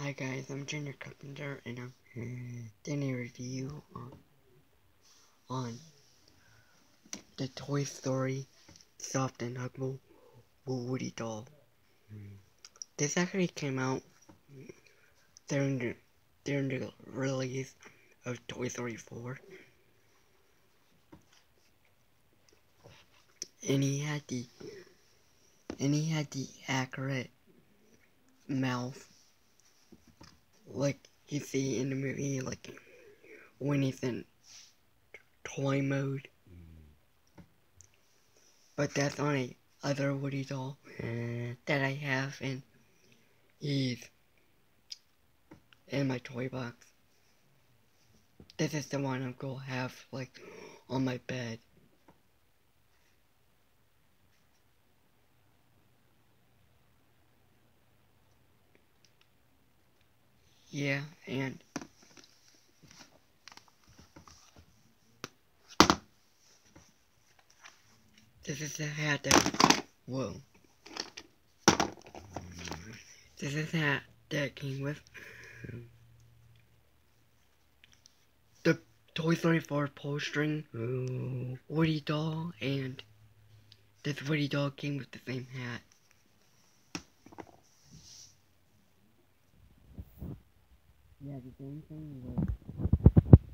Hi guys, I'm Junior Carpenter and I'm doing a review on, on the Toy Story Soft and Huggable Woody doll. This actually came out during the, during the release of Toy Story 4. And he had the and he had the accurate mouth like you see in the movie, like when he's in toy mode. But that's on a other Woody doll mm. that I have, and he's in my toy box. This is the one I'm gonna have like on my bed. Yeah, and this is the hat that whoa. This is the hat that came with the Toy Story 4 pull string oh. Woody doll and this Woody doll came with the same hat. Yeah, the same thing was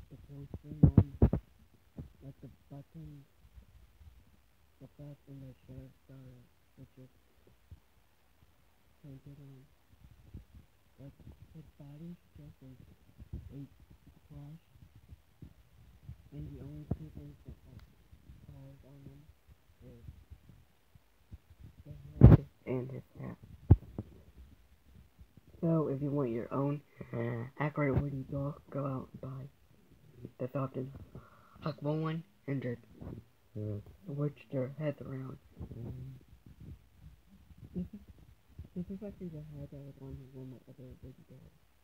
the posting on like the button the back in the shirt star which is painted on. Like his body just is a brush and the only two things that like cars on him is the head and his hat. So if you want your own mm-hmm. accurate Woody doll, go out and buy the soft and huggable one and just switch their heads around. This is, this is actually the head that was on one of my other Woody dolls.